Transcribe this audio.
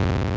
you.